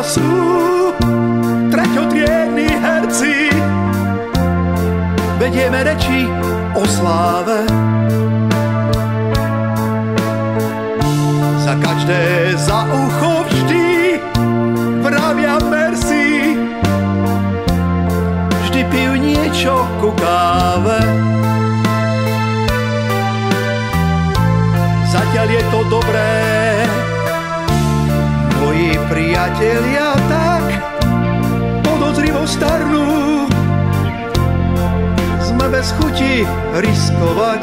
sú treťotriední herci. Vedieme reči o sláve. Za každé za ucho vždy vravia merci. Vždy pijú niečo ku káve. Zatiaľ je to dobré, moji priatelia tak podozrivo starnú. Sme bez chuti riskovať.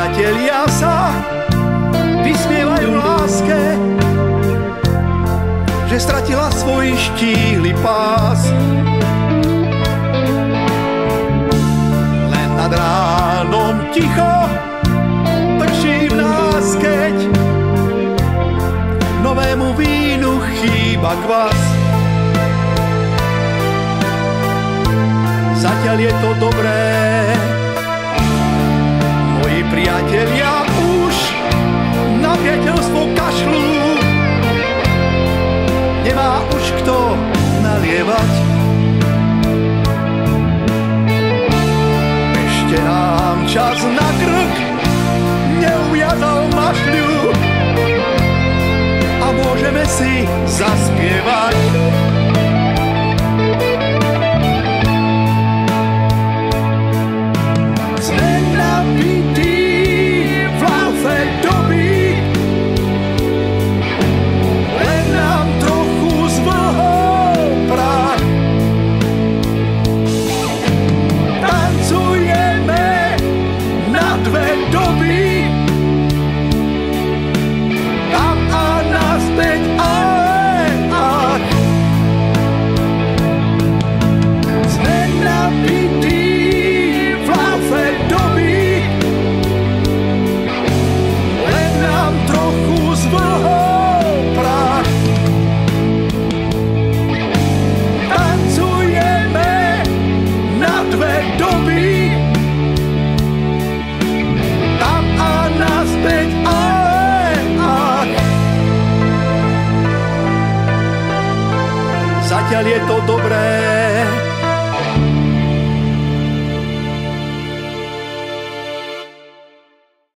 Priatelia sa vysmievajú láske, že stratila svoj štíhly pás. Len nad ránom ticho prší v nás, keď novému vínu chýba kvas. Zatiaľ je to dobré, nemá už kto nalievať. Ešte nám čas na krk neujadal ma a môžeme si zaspievať. to dobré